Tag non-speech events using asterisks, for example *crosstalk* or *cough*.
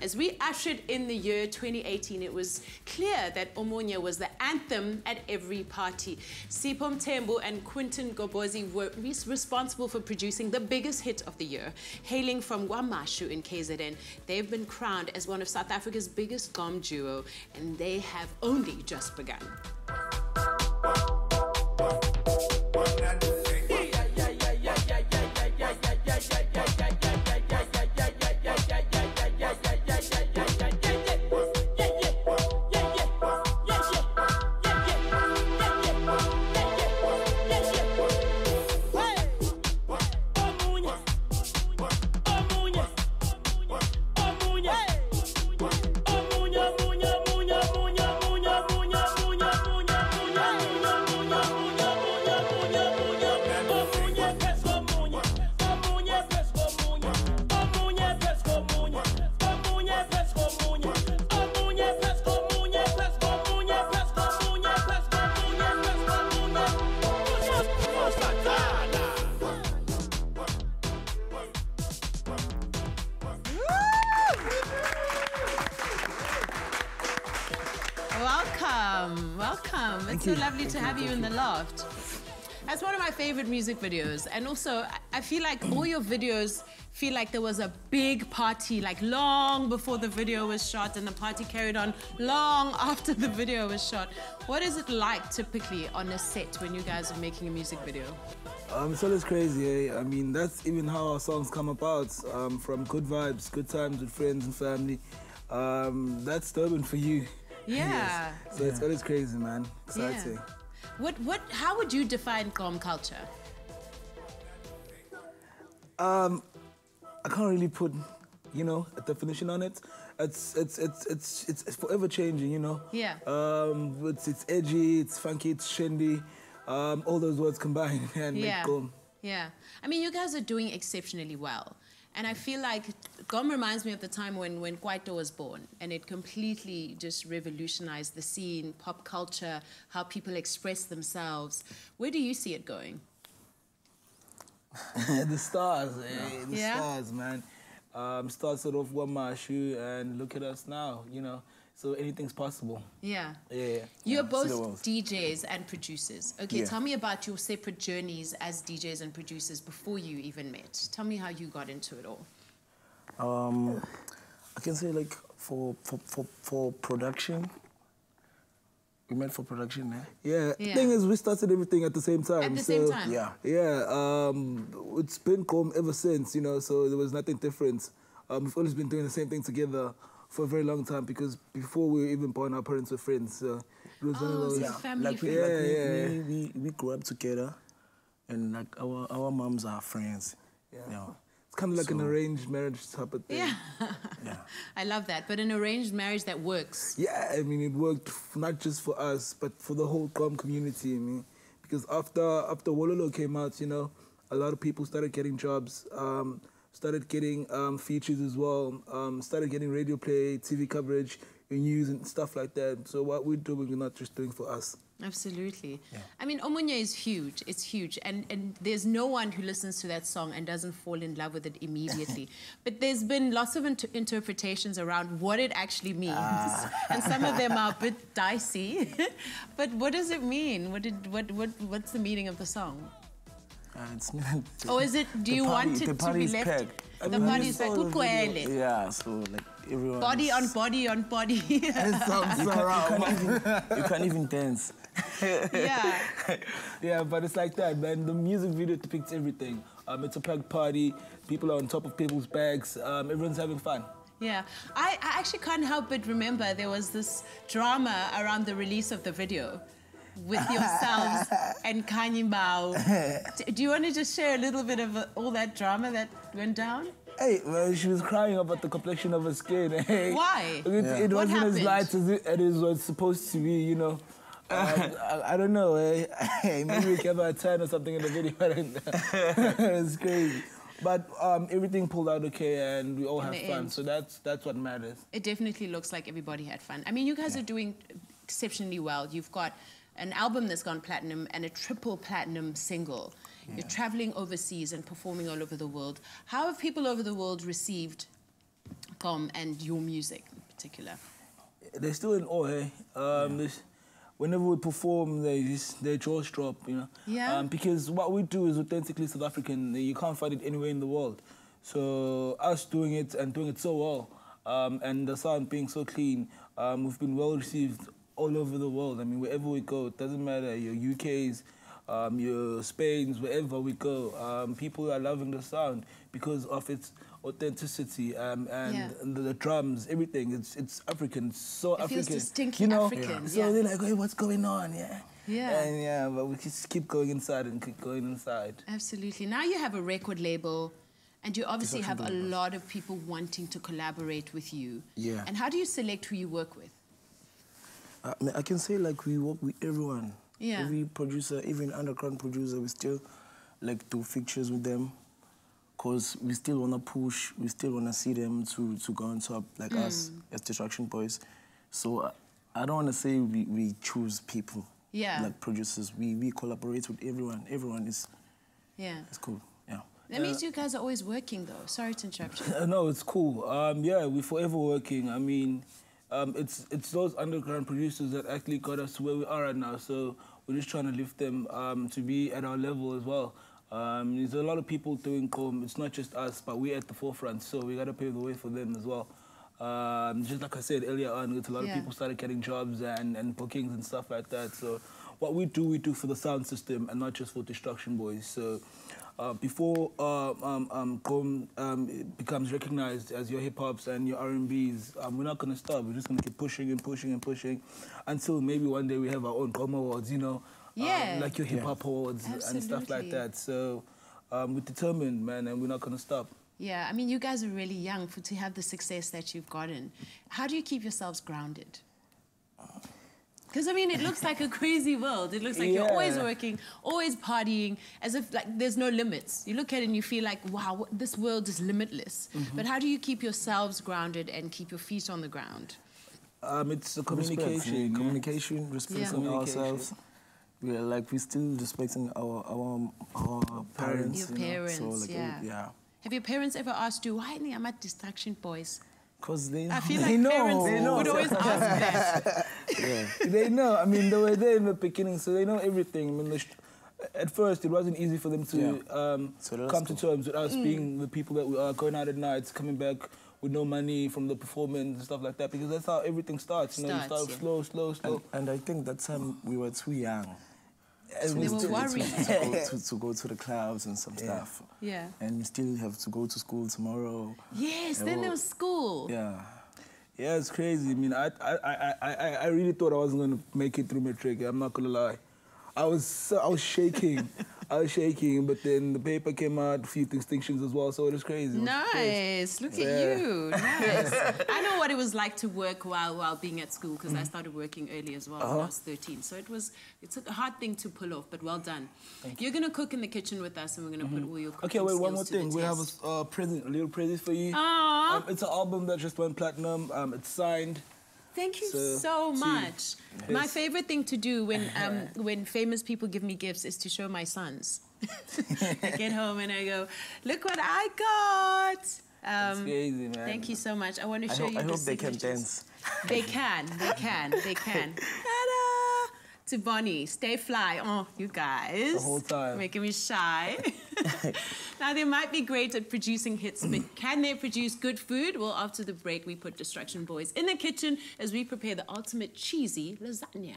As we ushered in the year 2018, it was clear that Omunye was the anthem at every party. Zipho Mthembu and Quinton Mgobhozi were responsible for producing the biggest hit of the year. Hailing from KwaMashu in KZN, they've been crowned as one of South Africa's biggest gqom duo, and they have only just begun. Thank it's you. so lovely Thank to have you, you in the loft. That's one of my favorite music videos. And also, I feel like all your videos feel like there was a big party, like long before the video was shot, and the party carried on long *laughs* after the video was shot. What is it like typically on a set when you guys are making a music video? Um, it's always crazy. Eh? I mean, that's even how our songs come about um, from good vibes, good times with friends and family. Um, that's Durban for you. Yeah. yes. So yeah. it's always crazy, man. Exciting. Yeah. What what how would you define gqom culture? Um I can't really put, you know, a definition on it. It's it's it's it's it's, forever changing, you know. Yeah. Um it's it's edgy, it's funky, it's trendy. Um, all those words combined *laughs* and yeah. make gqom. Yeah. I mean you guys are doing exceptionally well. And I feel like gqom reminds me of the time when, when Kwaito was born, and it completely just revolutionized the scene, pop culture, how people express themselves. Where do you see it going? *laughs* the stars, eh? the yeah. stars, man. Um, started off KwaMashu, and look at us now, you know. So anything's possible. Yeah. Yeah. You're yeah. both DJs and producers. Okay, yeah. tell me about your separate journeys as DJs and producers before you even met. Tell me how you got into it all. Um, I can say like for for for, for production. We met for production, eh? Yeah. yeah. The thing is, we started everything at the same time. At the so, same time. Yeah. Yeah. Um, it's been calm ever since, you know. So there was nothing different. Um, we've always been doing the same thing together for a very long time because before we were even born, our parents were friends. So it was oh, one of those. Yeah. Family like, we, yeah, like we, yeah. We, we, we, grew up together, and like our our moms are friends. Yeah. You know. It's kind of like so, an arranged marriage type of thing. Yeah. yeah. *laughs* I love that. But an arranged marriage that works. Yeah, I mean, it worked not just for us, but for the whole gqom community. I mean, because after after Wololo came out, you know, a lot of people started getting jobs. Um, started getting um, features as well, um, started getting radio play, TV coverage, news and stuff like that. So what we're doing, we're not just doing for us. Absolutely. Yeah. I mean, Omunye is huge. It's huge. And, and there's no one who listens to that song and doesn't fall in love with it immediately. *laughs* but there's been lots of inter interpretations around what it actually means. Ah. and some of them are a *laughs* bit dicey. *laughs* but what does it mean? What, did, what, what, what's the meaning of the song? Uh, it's. *laughs* Or is it? Do you party, want it to be left? The I mean, body is like Yeah, so like everyone. Body on body on body. *laughs* it sounds *laughs* so wrong. You can't, even, you can't even dance. yeah. yeah, but it's like that, man. The music video depicts everything. Um, it's a packed party. People are on top of people's bags. Um, everyone's having fun. Yeah, I, I actually can't help but remember there was this drama around the release of the video with yourselves *laughs* and Khanyi Mbau. *laughs* Do you want to just share a little bit of uh, all that drama that went down? Hey, well, she was crying about the complexion of her skin. *laughs* Hey, Why? It, yeah. it wasn't as light as it, it was supposed to be, you know. Um, I, I, don't know. Eh? Maybe we gave her a 10 or something in the video. it was crazy. But um, everything pulled out okay, and we all in had fun. End. So that's that's what matters. It definitely looks like everybody had fun. I mean, you guys yeah. are doing exceptionally well. You've got an album that's gone platinum and a triple platinum single. Yeah. You're traveling overseas and performing all over the world. How have people over the world received gqom and your music in particular? They're still in awe, eh? Um, this- Whenever we perform, they just their jaws drop, you know. Yeah. Um, because what we do is authentically South African. You can't find it anywhere in the world. So us doing it and doing it so well, um, and the sound being so clean, um, we've been well received all over the world. I mean, wherever we go, it doesn't matter. Your UK's, um, your Spain's, wherever we go, um, people are loving the sound because of its authenticity um, and Yeah. the, the drums, everything. It's it's African, it's so It feels African. distinctly you know? African, So yeah. they're like, hey, what's going on? Yeah. Yeah. And yeah, but we just keep going inside and keep going inside. Absolutely. Now you have a record label, and you obviously have a lot of people wanting to collaborate with you. Yeah. And how do you select who you work with? I, mean, I can say like we work with everyone. Yeah. Every producer, even underground producer, we still like do features with them. Cause we still wanna push, we still wanna see them to, to go on top like Mm. us as Distruction Boyz. So I, I don't wanna say we, we choose people. Yeah. Like producers, we, we collaborate with everyone. Everyone is, Yeah. it's cool. Yeah. That means you guys are always working, though. Sorry to interrupt you. Uh, *laughs* no, it's cool. Um, yeah, we're forever working. I mean, um, it's it's those underground producers that actually got us to where we are right now. So we're just trying to lift them um, to be at our level as well. Um, there's a lot of people doing gqom. It's not just us, but we're at the forefront. So we got to pave the way for them as well. Um, just like I said earlier on, it's a lot Yeah. of people started getting jobs and, and bookings and stuff like that. So what we do, we do for the sound system and not just for Distruction Boyz. So uh, before uh, um, um, gqom um, becomes recognized as your hip hops and your R&Bs, um, we're not gonna stop. We're just gonna keep pushing and pushing and pushing until maybe one day we have our own Gqom Awards, you know, Yeah. um, like your hip hop awards and stuff like that. So um, we're determined, man, and we're not gonna stop. Yeah, I mean, you guys are really young for to have the success that you've gotten. How do you keep yourselves grounded? Because I mean, it looks like a crazy world. It looks like you're always working, always partying, as if like there's no limits. You look at it and you feel like, wow, what- this world is limitless. Mm-hmm. But how do you keep yourselves grounded and keep your feet on the ground? Um, it's the communication. yeah. communication, respecting Communication. ourselves. We are like we're still respecting our our our parents. Your you know, parents, so like, yeah. yeah. Have your parents ever asked you, why am I Distruction Boyz? Cause they I feel *laughs* they like know. parents they know. would always ask that. *laughs* yeah. they know. I mean, they were there in the beginning, so they know everything. I mean, the sh- at first, it wasn't easy for them to Yeah. um, So that's come to terms with Mm. us being the people that we are, going out at nights, coming back with no money from the performance and stuff like that, because that's how everything starts. You know, you Starts, start yeah. slow, slow, slow. And, and I think that time we were too young. And They we were worried. to, go, to, to go to the clubs and some stuff. Yeah. And you still have to go to school tomorrow. Yes, Yeah, then there was school. Yeah. Yeah, it's crazy. I mean, I, I, I, I, really thought I wasn't gonna make it through matric. I'm not gonna lie. I was, so, I was shaking. I was shaking, but then the paper came out, a few distinctions as well, so it was crazy. It was crazy. Nice. Look Yeah. at you. Nice. *laughs* I know what it was like to work while while being at school because I started working early as well when I was 13. So it was it's a hard thing to pull off, but well done. You're gonna cook in the kitchen with us, and we're gonna put all your cooking Okay, wait, one more thing. We have a uh, present, a little present for you. Aw. Um, it's an album that just went platinum. Um, it's signed. Thank you So, so much. My favorite thing to do when *laughs* um, when famous people give me gifts is to show my sons. *laughs* I get home and I go, look what I got. Um, crazy, man. Thank you so much. I want to I show hope, you I the hope they can signatures. dance. They can, they can, they *laughs* can. Ta-da! To Bonnie, stay fly. Oh, you guys. The whole time. Making me shy. *laughs* now, they might be great at producing hits, but *clears throat* can they produce good food? Well, after the break, we put Distruction Boyz in the kitchen as we prepare the ultimate cheesy lasagna.